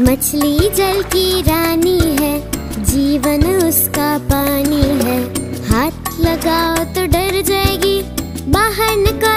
मछली जल की रानी है, जीवन उसका पानी है। हाथ लगाओ तो डर जाएगी, बाहर निकाल